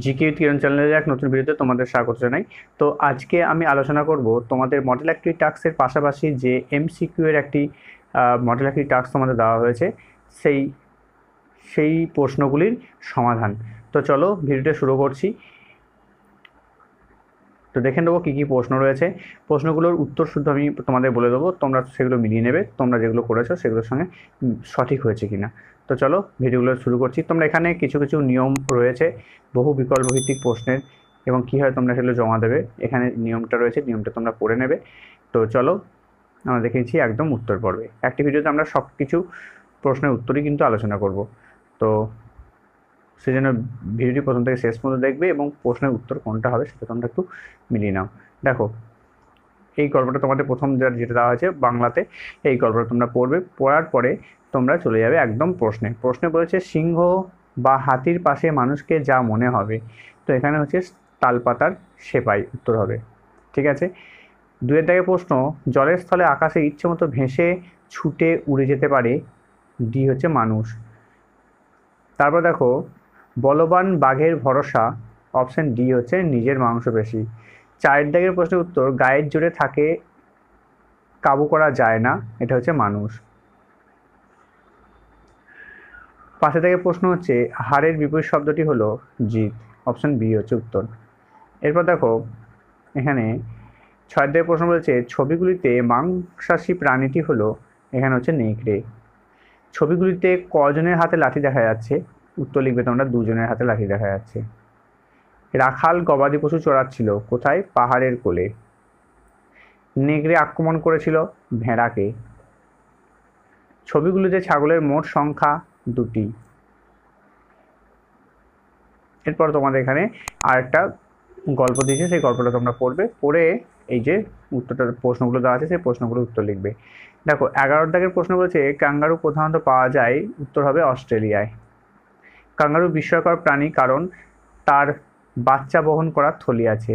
GK কিরণ চ্যানেলের এক নতুন ভিডিওতে তোমাদের স্বাগত জানাই। তো আজকে আমি আলোচনা করব তোমাদের মডেল একটি টাস্কের পাশাপাশি যে এমসিকিউ এর একটি মডেল একটি টাস্ক তোমাদের দেওয়া হয়েছে, সেই সেই প্রশ্নগুলির সমাধান। তো চলো ভিডিওটা শুরু করছি। তো দেখে নেব কী কী প্রশ্ন রয়েছে। প্রশ্নগুলোর উত্তর শুদ্ধ আমি তোমাদের বলে দেবো, তোমরা সেগুলো মিলিয়ে নেবে, তোমরা যেগুলো করেছ সেগুলোর সঙ্গে সঠিক হয়েছে কিনা। তো চলো, ভিডিওগুলো শুরু করছি। তোমরা এখানে কিছু কিছু নিয়ম রয়েছে, বহু বিকল্প ভিত্তিক প্রশ্নের, এবং কীভাবে তোমরা সেগুলো জমা দেবে। এখানে নিয়মটা রয়েছে, নিয়মটা তোমরা পড়ে নেবে। তো চলো, আমরা দেখেছি একদম উত্তর পর্বে। একটি ভিডিওতে আমরা সব কিছু প্রশ্নের উত্তরই কিন্তু আলোচনা করব। তো সেই জন্য ভিডিওটি প্রথম থেকে শেষ পর্যন্ত দেখবে এবং প্রশ্নের উত্তর কোনটা হবে সেটা তোমরা একটু মিলিয়ে নাও। দেখো, এই গল্পটা তোমাদের প্রথম যেটা দেওয়া হয়েছে বাংলাতে, এই গল্পটা তোমরা পড়বে, পড়ার পরে তোমরা চলে যাবে একদম প্রশ্নে। প্রশ্নে বলেছে, সিংহ বা হাতির পাশে মানুষকে যা মনে হবে। তো এখানে হচ্ছে তালপাতার সেপাই উত্তর হবে। ঠিক আছে? দুয়ের দাগে প্রশ্ন, জলের স্থলে আকাশে ইচ্ছে মতো ভেসে ছুটে উড়ে যেতে পারে ডি হচ্ছে মানুষ। তারপর দেখো বলবান বাঘের ভরসা অপশান ডি হচ্ছে নিজের মাংসপেশি। চায়ের দাগের প্রশ্নের উত্তর, গায়ের জোরে থাকে, কাবু করা যায় না, এটা হচ্ছে মানুষ। পাশে থেকে প্রশ্ন হচ্ছে হারের বিপরীত শব্দটি হলো জিত অপশান বি হচ্ছে উত্তর। এরপর দেখো, এখানে ছয় দিকে প্রশ্ন বলেছে, ছবিগুলিতে মাংসাশী প্রাণীটি হলো, এখানে হচ্ছে নেকড়ে। ছবিগুলিতে কজনের হাতে লাঠি দেখা যাচ্ছে উত্তর লিখবে তোমরা দুজনের হাতে লাঠি দেখা যাচ্ছে। রাখাল গবাদি পশু চড়াচ্ছিল, কোথায়? পাহাড়ের কোলে। নেকড়ে আক্রমণ করেছিল ভেড়াকে। ছবিগুলিতে ছাগলের মোট সংখ্যা, দুটি। এরপর তোমাদের এখানে আর একটা গল্প দিয়েছে, সেই গল্পটা তোমরা পড়বে। পড়ে এই যে উত্তরটার প্রশ্নগুলো দেওয়া আছে, সেই প্রশ্নগুলো উত্তর লিখবে। দেখো, এগারো দাগের প্রশ্ন বলছে, কাঙ্গারু প্রধানত পাওয়া যায় উত্তর হবে অস্ট্রেলিয়ায়। কাঙ্গারু বিস্ময়কর প্রাণী কারণ তার বাচ্চা বহন করার থলি আছে।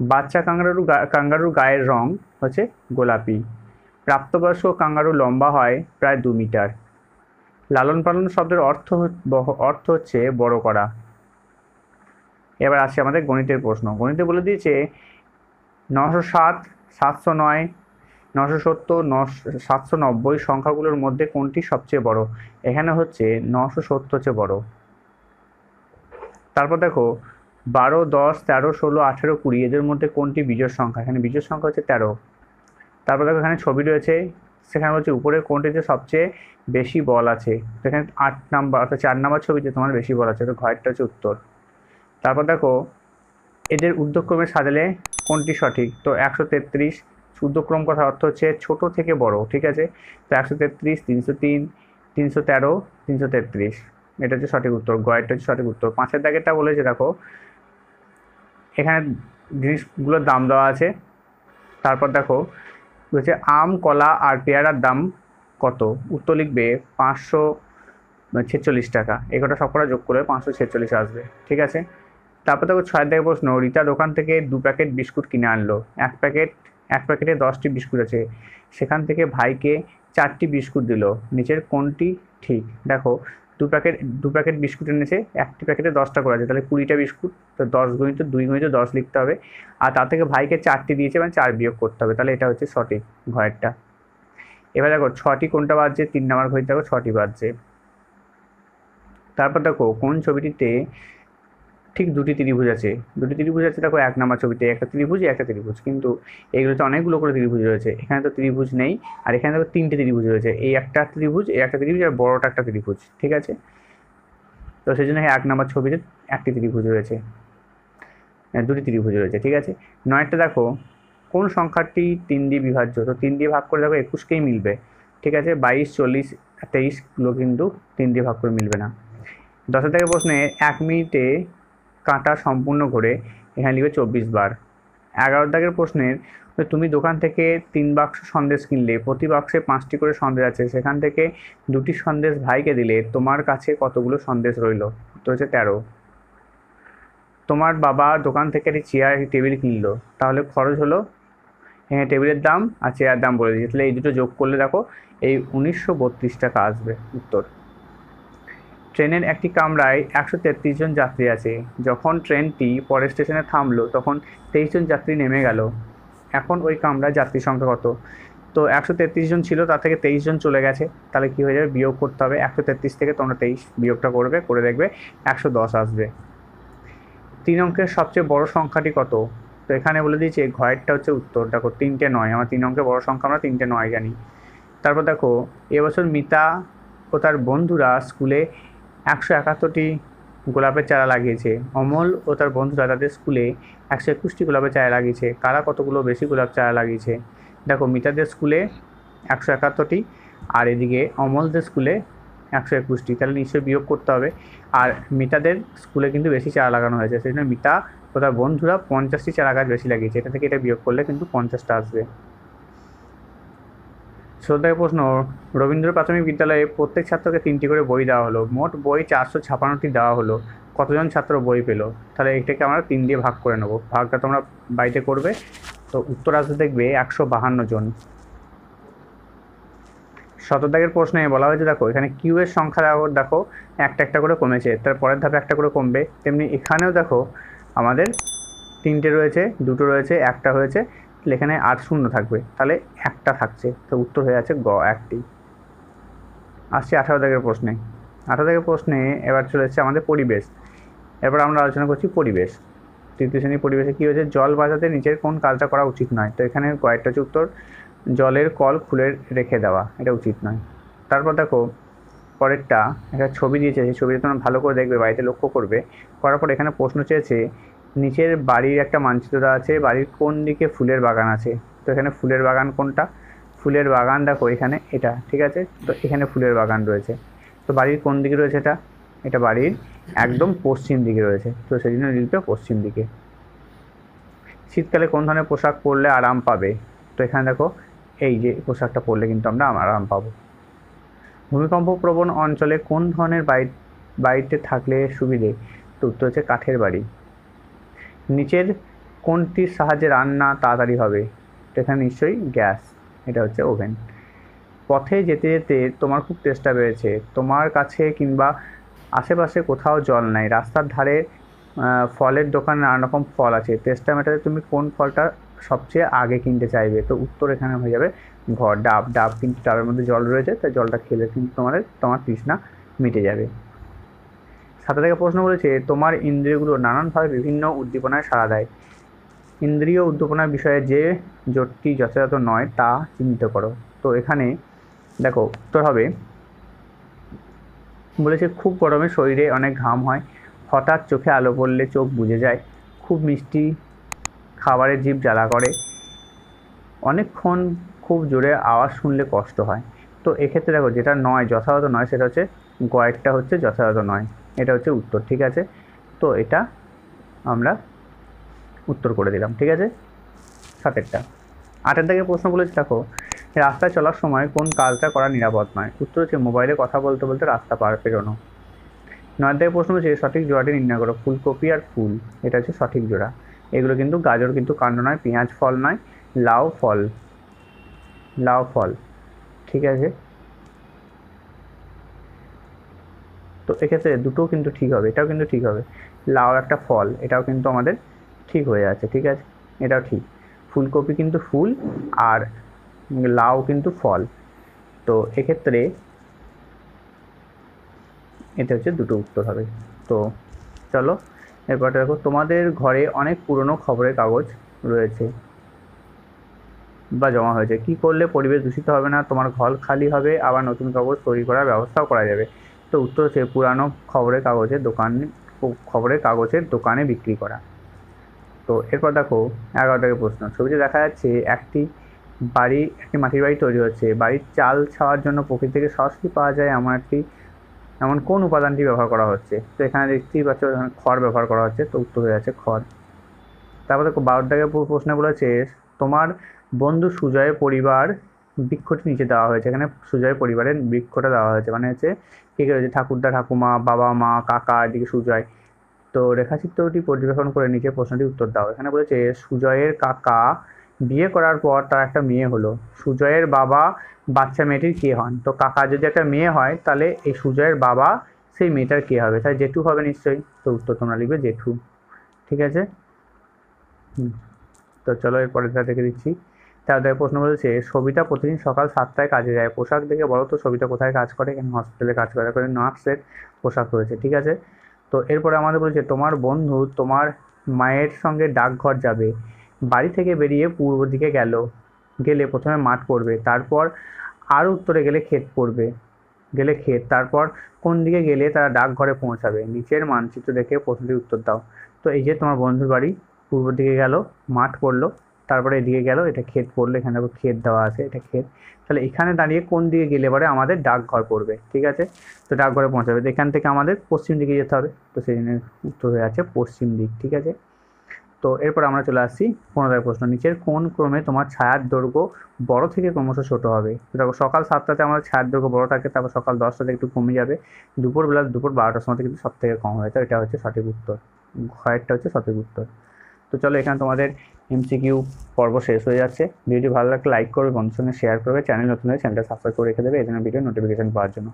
বাচ্চা কাঙ্গারু কাঙ্গারুর গায়ের রং হচ্ছে গোলাপি। প্রাপ্তবয়স্ক কাঙ্গারু লম্বা হয় প্রায় দু মিটার। লালন পালন শব্দের অর্থ অর্থ হচ্ছে বড় করা। এবার আসছে আমাদের গণিতের প্রশ্ন। গণিতে বলে দিয়েছে নশো সাত, সাতশো নয় নশো সত্তর সাতশো নব্বই সংখ্যাগুলোর মধ্যে কোনটি সবচেয়ে বড়? এখানে হচ্ছে নশো সত্তর হচ্ছে বড়। তারপর দেখো, বারো, দশ, তেরো, ষোলো, আঠেরো, কুড়ি, এদের মধ্যে কোনটি বিজোড় সংখ্যা? এখানে বিজোড় সংখ্যা হচ্ছে তেরো। তারপর দেখো, এখানে ছবি রয়েছে, সেখানে হচ্ছে উপরে কোনটিতে সবচেয়ে বেশি বল আছে? সেখানে আট নাম্বার, অর্থাৎ চার নাম্বার ছবিতে তোমার বেশি বল আছে, তো ঘরেরটা হচ্ছে উত্তর। তারপর দেখো, এদের উদ্যোগক্রমে সাজালে কোনটি সঠিক? তো একশো তেত্রিশ উদ্যোগক্রম কথা অর্থ হচ্ছে ছোট থেকে বড়, ঠিক আছে? তো একশো তেত্রিশ, তিনশো তিন, তিনশো তেরো, তিনশো তেত্রিশ। এটা হচ্ছে সঠিক উত্তর গয়েরটা হচ্ছে সঠিক উত্তর। পাঁচের দাগেরটা বলেছে, দেখো, এখানে জিনিসগুলোর দাম দেওয়া আছে। তারপর দেখো হচ্ছে আম, কলা আর পেয়ারার দাম কত? উত্তর লিখবে পাঁচশো ছেচল্লিশ টাকা। এগুলো সব কটা যোগ করে পাঁচশো ছেচল্লিশ আসবে, ঠিক আছে? তারপর দেখো ছয়ের দিকে প্রশ্ন, রিতা দোকান থেকে দু প্যাকেট বিস্কুট কিনে আনলো। এক প্যাকেট এক প্যাকেটে দশটি বিস্কুট আছে। সেখান থেকে ভাইকে চারটি বিস্কুট দিল। নিচের কোনটি ঠিক? দেখো, দু প্যাকেট দু প্যাকেট বিস্কুট এনেছে, একটি প্যাকেটে দশটা করে আছে। তাহলে কুড়িটা বিস্কুট, তো দশ গণিত দুই গণিত দশ লিখতে হবে। আর তার থেকে ভাইকে চারটি দিয়েছে মানে চার বিয়োগ করতে হবে। তাহলে এটা হচ্ছে সঠিক ঘরেরটা। এবার দেখো, ছটি কোনটা বাজছে? তিন নাম্বার ঘড়ি দেখো, ছটি বাজছে। তারপর দেখো, কোন ছবিটিতে ঠিক দুটি ত্রিভুজ আছে। দুটি ত্রিভুজ আছে, দেখো এক নাম্বার ছবিতে, একটা ত্রিভুজ একটা ত্রিভুজ। কিন্তু এইগুলোতে অনেকগুলো করে ত্রিভুজ রয়েছে। এখানে তো ত্রিভুজ নেই, আর এখানে দেখো তিনটে ত্রিভুজ রয়েছে। এই একটা ত্রিভুজ, এই একটা ত্রিভুজ, আর বড়টা একটা ত্রিভুজ, ঠিক আছে? তো সেই জন্য এক নাম্বার ছবিতে একটি ত্রিভুজ রয়েছে। দুটি ত্রিভুজ রয়েছে, ঠিক আছে? নয়টা দেখো, কোন সংখ্যাটি তিন দিয়ে বিভাজ্য? তো তিন দিয়ে ভাগ করে দেখো একুশকেই মিলবে, ঠিক আছে? বাইশ, চল্লিশ তেইশগুলো কিন্তু তিন দিয়ে ভাগ করে মিলবে না। দশের থেকে প্রশ্নে, এক মিনিটে কাঁটা সম্পূর্ণ ঘুরে, এখানে লিখবে চব্বিশ বার। এগারো দাগের প্রশ্নের তুমি দোকান থেকে তিন বাক্স সন্দেশ কিনলে, প্রতি বাক্সে পাঁচটি করে সন্দেশ আছে, সেখান থেকে দুটি সন্দেশ ভাইকে দিলে তোমার কাছে কতগুলো সন্দেশ রইল? তো হচ্ছে তেরো। তোমার বাবা দোকান থেকে একটি চেয়ার, একটি টেবিল কিনলো, তাহলে খরচ হলো হ্যাঁ টেবিলের দাম আর চেয়ার দাম বলে দিয়েছি, তাহলে এই দুটো যোগ করলে দেখো, এই উনিশশো বত্রিশ টাকা আসবে, উত্তর। ট্রেনের একটি কামরায় একশো তেত্রিশ জন যাত্রী আছে। যখন ট্রেনটি পরের স্টেশনে থামলো, তখন তেইশ জন যাত্রী নেমে গেল। এখন ওই কামরায় যাত্রী সংখ্যা কত? তো একশো তেত্রিশ জন ছিল, তার থেকে তেইশ জন চলে গেছে। তাহলে কী হয়ে যাবে? বিয়োগ করতে হবে। একশো তেত্রিশ থেকে তোমরা তেইশ বিয়োগটা করবে, করে দেখবে একশো দশ আসবে। তিন অঙ্কের সবচেয়ে বড় সংখ্যাটি কত? তো এখানে বলে দিয়েছে, ঘয়েরটা হচ্ছে উত্তর। দেখো, তিনটে নয়। আমার তিন অঙ্কের বড় সংখ্যা, আমরা তিনটে নয় জানি। তারপর দেখো, এবছর মিতা ও তার বন্ধুরা স্কুলে একশো একাত্তরটি গোলাপের চারা লাগিয়েছে। অমল ও তার বন্ধুরা তাদের স্কুলে একশো একুশটি গোলাপের চারা লাগিয়েছে। কারা কতগুলো বেশি গোলাপ চারা লাগিয়েছে? দেখো, মিতাদের স্কুলে একশো একাত্তরটি, আর এদিকে অমলদের স্কুলে একশো একুশটি। তাহলে নিশ্চয়ই বিয়োগ করতে হবে। আর মিতাদের স্কুলে কিন্তু বেশি চারা লাগানো হয়েছে। সেই জন্য মিতা ও তার বন্ধুরা পঞ্চাশটি চারা গাছ বেশি লাগিয়েছে। এটা থেকে এটা বিয়োগ করলে কিন্তু পঞ্চাশটা আসবে। শ্রদ্ধায় প্রশ্ন, রবীন্দ্র প্রাথমিক বিদ্যালয়ে প্রত্যেক ছাত্রকে তিনটি করে বই দেওয়া হলো। মোট বই চারশো ছাপান্নটি দেওয়া হলো। কতজন ছাত্র বই পেল? তাহলে এটাকে আমরা তিন দিয়ে ভাগ করে নেব। ভাগটা তোমরা বাড়িতে করবে। তো উত্তর আসবে দেখবে একশো বাহান্ন জন। শতদাগের প্রশ্নে বলা হয়েছে, দেখো, এখানে কিউ এর সংখ্যা দেখো, একটা একটা করে কমেছে। তার পরের ধাপে একটা করে কমবে। তেমনি এখানেও দেখো, আমাদের তিনটে রয়েছে, দুটো রয়েছে, একটা হয়েছে। এখানে আট শূন্য থাকবে। তাহলে একটা থাকছে। তো উত্তর হয়ে আছে গ, একটি। আসছে আঠারো দাগের প্রশ্নে। আঠারো দাগের প্রশ্নে এবার চলে এসেছে আমাদের পরিবেশ। এরপর আমরা আলোচনা করছি পরিবেশ। তৃতীয় শ্রেণির পরিবেশে কী হয়েছে? জল বাঁচাতে নিচের কোন কাজটা করা উচিত নয়। তো এখানে কয়েকটা হচ্ছে উত্তর। জলের কল খুলে রেখে দেওয়া, এটা উচিত নয়। তারপর দেখো, পরেরটা, একটা ছবি দিয়েছে। সেই ছবিটা তোমরা ভালো করে দেখবে, বাড়িতে লক্ষ্য করবে। করার পর এখানে প্রশ্ন চেয়েছে নিচের বাড়ির একটা মানচিত্র দেওয়া আছে, বাড়ির কোন দিকে ফুলের বাগান আছে? তো এখানে ফুলের বাগান কোনটা? ফুলের বাগান দেখো, এখানে এটা, ঠিক আছে? তো এখানে ফুলের বাগান রয়েছে। তো বাড়ির কোন দিকে রয়েছে এটা? এটা বাড়ির একদম পশ্চিম দিকে রয়েছে। তো সেই জন্য লিখবে পশ্চিম দিকে। শীতকালে কোন ধরনের পোশাক পরলে আরাম পাবে? তো এখানে দেখো, এই যে পোশাকটা পরলে কিন্তু আমরা আরাম পাবো। ভূমিকম্প প্রবণ অঞ্চলে কোন ধরনের বাড়ি বাড়িতে থাকলে সুবিধে? তো উত্তর হচ্ছে কাঠের বাড়ি। নিচের কোনটির সাহায্যে রান্না তাড়াতাড়ি হবে? এখানে নিশ্চয়ই গ্যাস, এটা হচ্ছে ওভেন। পথে যেতে যেতে তোমার খুব চেষ্টা বেড়েছে। তোমার কাছে কিংবা আশেপাশে কোথাও জল নাই। রাস্তার ধারে ফলের দোকানে নানা রকম ফল আছে। তেষ্টা মেটাতে তুমি কোন ফলটা সবচেয়ে আগে কিনতে চাইবে? তো উত্তর এখানে হয়ে যাবে ঘর। ডাব ডাব কিন্তু ডাবের মধ্যে জল রয়েছে, তাই জলটা খেলে কিন্তু তোমার তোমার তৃষ্ণা মিটে যাবে। সাথে থেকে প্রশ্ন বলেছে তোমার ইন্দ্রিয়গুলো নানানভাবে বিভিন্ন উদ্দীপনায় সাড়া দেয়। ইন্দ্রিয় উদ্দীপনার বিষয়ে যে জোটটি যথাযথ নয়, তা চিহ্নিত করো। তো এখানে দেখো, উত্তর হবে, বলেছে, খুব গরমে শরীরে অনেক ঘাম হয়। হঠাৎ চোখে আলো পড়লে চোখ বুঝে যায়। খুব মিষ্টি খাবারের জীব জ্বালা করে। অনেকক্ষণ খুব জোরে আওয়াজ শুনলে কষ্ট হয়। তো এক্ষেত্রে দেখো, যেটা নয়, যথাযথ নয়, সেটা হচ্ছে, গয়েরটা হচ্ছে যথাযথ নয়। এটা হচ্ছে উত্তর, ঠিক আছে? তো এটা আমরা উত্তর করে দিলাম, ঠিক আছে? সাতেরটা। আটের দিকে প্রশ্ন বলেছে, দেখো, রাস্তায় চলার সময় কোন কাজটা করা নিরাপদ নয়? উত্তর হচ্ছে, মোবাইলে কথা বলতে বলতে রাস্তা পার পেরোনো। নয় থেকে প্রশ্ন হচ্ছে সঠিক জোড়াটি নির্ণয় করো, ফুলকপি আর ফুল। এটা হচ্ছে সঠিক জোড়া। এগুলো কিন্তু গাজর কিন্তু কাণ্ড নয়, পেঁয়াজ ফল নয়, লাউ ফল। লাউ ফল, ঠিক আছে? তো এক্ষেত্রে দুটোও কিন্তু ঠিক হবে, এটাও কিন্তু ঠিক হবে। লাউ একটা ফল, এটাও কিন্তু আমাদের ঠিক হয়ে যাচ্ছে, ঠিক আছে? এটাও ঠিক। ফুলকপি কিন্তু ফুল আর লাউ কিন্তু ফল। তো এক্ষেত্রে এটা হচ্ছে দুটো উত্তর হবে। তো চলো, এরপর দেখো, তোমাদের ঘরে অনেক পুরনো খবরের কাগজ রয়েছে বা জমা হয়েছে। কি করলে পরিবেশ দূষিত হবে না? তোমার ঘর খালি হবে, আবার নতুন কাগজ তৈরি করার ব্যবস্থাও করা যাবে। তো উত্তর হচ্ছে পুরানো খবরের কাগজের দোকান খবরের কাগজের দোকানে বিক্রি করা। তো এরপর দেখো, এগারো থেকে প্রশ্ন। ছবিতে দেখা যাচ্ছে একটি বাড়ি, একটি মাটির বাড়ি তৈরি হচ্ছে। বাড়ির চাল ছাওয়ার জন্য প্রকৃতি থেকে সরাসরি পাওয়া যায় এমন একটি, এমন কোন উপাদানটি ব্যবহার করা হচ্ছে? তো এখানে দেখতেই পাচ্ছ খড় ব্যবহার করা হচ্ছে। তো উত্তর হয়ে যাচ্ছে খড়। তারপর দেখো, বারো প্রশ্নে বলেছে, তোমার বন্ধু সুজয়ের পরিবার বৃক্ষটি নিচে দেওয়া হয়েছে। এখানে সুজয়ের পরিবারের বৃক্ষটা দেওয়া হয়েছে। মানে হচ্ছে কে কে রয়েছে ঠাকুরদা, ঠাকুমা, বাবা মা, কাকা, এদিকে সুজয়। তো রেখাচিত্রটি পর্যবেক্ষণ করে নিচে প্রশ্নটি উত্তর দাও। এখানে বলেছে, সুজয়ের কাকা বিয়ে করার পর তার একটা মেয়ে হলো। সুজয়ের বাবা বাচ্চা মেয়েটির কে হন? তো কাকা যদি একটা মেয়ে হয়, তাহলে এই সুজয়ের বাবা সেই মেয়েটার কে হবে? তাই জেঠু হবে নিশ্চয়ই। তো উত্তর তোমরা লিখবে জেঠু। ঠিক আছে। তো চলো এরপরেটা দেখে দিচ্ছি। তাদের প্রশ্ন বলেছে, সবিতা প্রতিদিন সকাল সাতটায় কাজে যায়। পোশাক দেখে বলো তো সবিতা কোথায় কাজ করে? এখানে হসপিটালে কাজ করে? করে নার্সের পোশাক রয়েছে, ঠিক আছে? তো এরপরে আমাদের বলছে, তোমার বন্ধু তোমার মায়ের সঙ্গে ডাকঘর যাবে। বাড়ি থেকে বেরিয়ে পূর্ব দিকে গেল। গেলে প্রথমে মাঠ পড়বে, তারপর আর উত্তরে গেলে ক্ষেত পড়বে। গেলে ক্ষেত, তারপর কোন দিকে গেলে তারা ডাকঘরে পৌঁছাবে? নিচের মানচিত্র দেখে প্রশ্নটির উত্তর দাও। তো এই যে তোমার বন্ধুর বাড়ি, পূর্ব দিকে গেল, মাঠ পড়ল। তারপরে এদিকে গেল, এটা ক্ষেত পড়ল, এখানে দেখো ক্ষেত দেওয়া আছে, এটা ক্ষেত। তাহলে এখানে দাঁড়িয়ে কোন দিকে গেলে পরে আমাদের ডাকঘর পড়বে, ঠিক আছে? তো ডাকঘরে পৌঁছাবে। তো এখান থেকে আমাদের পশ্চিম দিকে যেতে হবে, তো সেই জন্য উত্তর হয়ে আছে পশ্চিম দিক, ঠিক আছে? তো এরপর আমরা চলে আসছি পনেরো প্রশ্ন, নিচের কোন ক্রমে তোমার ছায়ার দৈর্ঘ্য বড় থেকে ক্রমশ ছোট হবে? দেখো সকাল সাতটাতে আমাদের ছায়ার দৈর্ঘ্য বড় থাকে, তারপর সকাল দশটাতে একটু কমে যাবে, দুপুরবেলা দুপুর বারোটার সময় কিন্তু সব থেকে কম হয়। তো এটা হচ্ছে সঠিক উত্তর ঘয়েরটা হচ্ছে সঠিক উত্তর। তো চলো এখানে তোমাদের এমসিকিউ পর্ব শেষ হয়ে যাচ্ছে। ভিডিও ভালো লাগলে লাইক করবে বন্ধুর সঙ্গে শেয়ার করবে চ্যানেল নতুন হয়ে চ্যানেলটা সাবস্ক্রাইব করে রেখে দেবে। এই জন্য ভিডিও নোটিফিকেশন পাওয়ার জন্য।